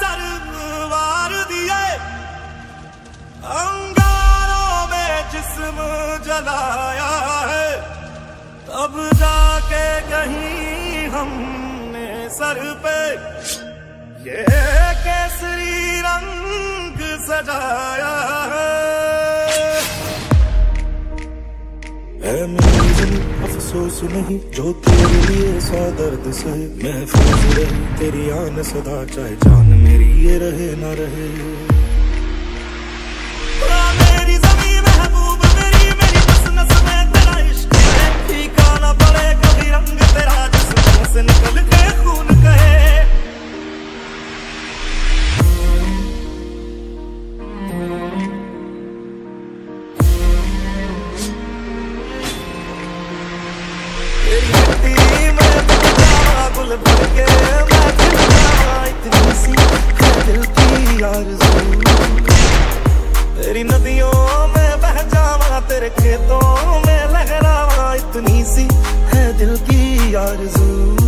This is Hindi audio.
सरवार दिए। अंगारों में जिस्म जलाया है। तब जाके कहीं हमने सर पे ये अफसोस नहीं, जो तेरे लिए सौ दर्द से महफूज रही तेरी आन सदा चाहे जान मेरी ये रहे ना रहे। तेरी नदियों में बह जावा, तेरे खेतों में लहरावा, इतनी सी है दिल की आरज़ू।